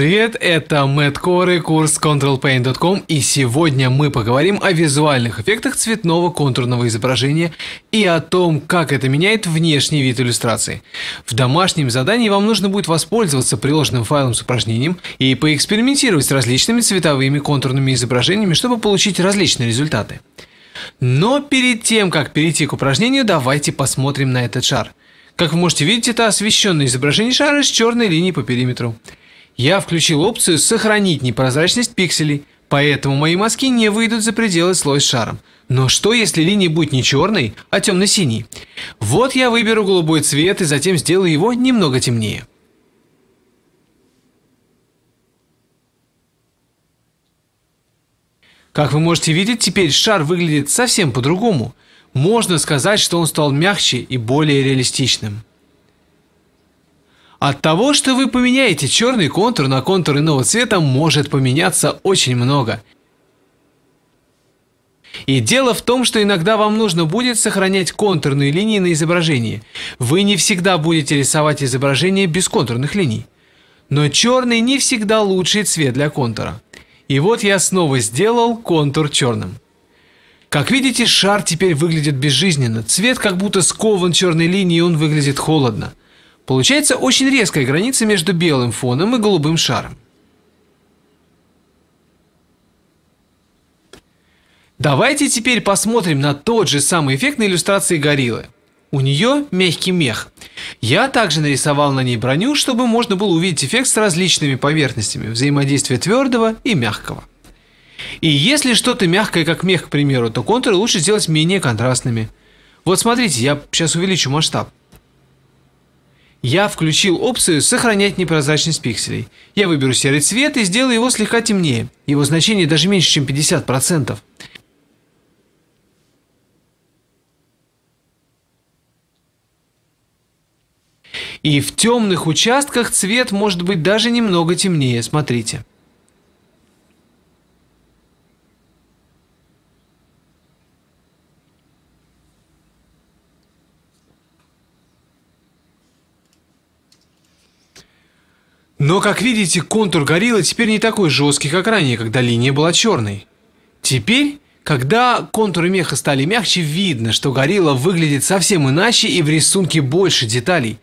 Привет, это Мэтт Коры, курс ControlPaint.com и сегодня мы поговорим о визуальных эффектах цветного контурного изображения и о том, как это меняет внешний вид иллюстрации. В домашнем задании вам нужно будет воспользоваться приложенным файлом с упражнением и поэкспериментировать с различными цветовыми контурными изображениями, чтобы получить различные результаты. Но перед тем, как перейти к упражнению, давайте посмотрим на этот шар. Как вы можете видеть, это освещенное изображение шара с черной линией по периметру. Я включил опцию «Сохранить непрозрачность пикселей», поэтому мои мазки не выйдут за пределы слоя с шаром. Но что если линия будет не черной, а темно-синей? Вот я выберу голубой цвет и затем сделаю его немного темнее. Как вы можете видеть, теперь шар выглядит совсем по-другому. Можно сказать, что он стал мягче и более реалистичным. От того, что вы поменяете черный контур на контур иного цвета, может поменяться очень много. И дело в том, что иногда вам нужно будет сохранять контурные линии на изображении. Вы не всегда будете рисовать изображение без контурных линий. Но черный не всегда лучший цвет для контура. И вот я снова сделал контур черным. Как видите, шар теперь выглядит безжизненно. Цвет как будто скован черной линией, и он выглядит холодно. Получается очень резкая граница между белым фоном и голубым шаром. Давайте теперь посмотрим на тот же самый эффект на иллюстрации гориллы. У нее мягкий мех. Я также нарисовал на ней броню, чтобы можно было увидеть эффект с различными поверхностями, взаимодействия твердого и мягкого. И если что-то мягкое, как мех, к примеру, то контуры лучше сделать менее контрастными. Вот смотрите, я сейчас увеличу масштаб. Я включил опцию «Сохранять непрозрачность пикселей». Я выберу серый цвет и сделаю его слегка темнее. Его значение даже меньше, чем 50%. И в темных участках цвет может быть даже немного темнее, смотрите. Но, как видите, контур гориллы теперь не такой жесткий, как ранее, когда линия была черной. Теперь, когда контуры меха стали мягче, видно, что горилла выглядит совсем иначе и в рисунке больше деталей.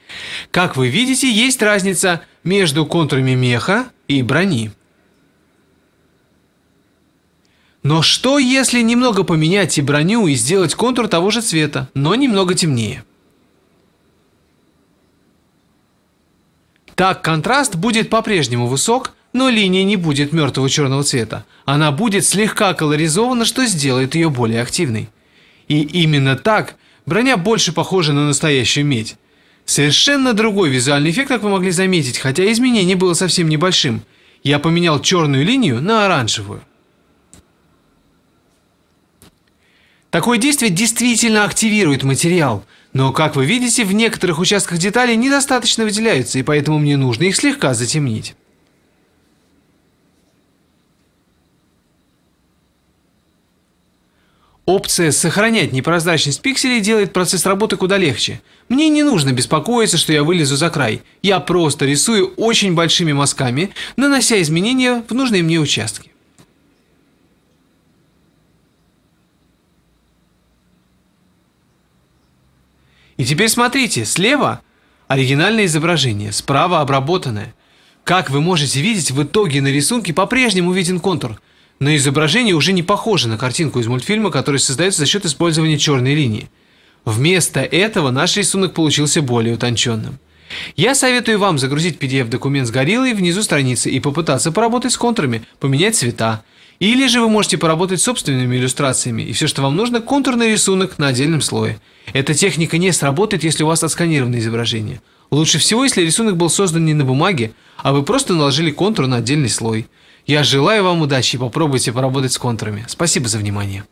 Как вы видите, есть разница между контурами меха и брони. Но что если немного поменять и броню и сделать контур того же цвета, но немного темнее? Так контраст будет по-прежнему высок, но линия не будет мертвого черного цвета. Она будет слегка колоризована, что сделает ее более активной. И именно так броня больше похожа на настоящую медь. Совершенно другой визуальный эффект, как вы могли заметить, хотя изменение было совсем небольшим. Я поменял черную линию на оранжевую. Такое действие действительно активирует материал – но, как вы видите, в некоторых участках деталей недостаточно выделяются, и поэтому мне нужно их слегка затемнить. Опция «Сохранять непрозрачность пикселей» делает процесс работы куда легче. Мне не нужно беспокоиться, что я вылезу за край. Я просто рисую очень большими мазками, нанося изменения в нужные мне участки. И теперь смотрите, слева оригинальное изображение, справа обработанное. Как вы можете видеть, в итоге на рисунке по-прежнему виден контур, но изображение уже не похоже на картинку из мультфильма, который создается за счет использования черной линии. Вместо этого наш рисунок получился более утонченным. Я советую вам загрузить PDF-документ с гориллой внизу страницы и попытаться поработать с контурами, поменять цвета. Или же вы можете поработать собственными иллюстрациями, и все, что вам нужно, контурный рисунок на отдельном слое. Эта техника не сработает, если у вас отсканировано изображение. Лучше всего, если рисунок был создан не на бумаге, а вы просто наложили контур на отдельный слой. Я желаю вам удачи и попробуйте поработать с контурами. Спасибо за внимание.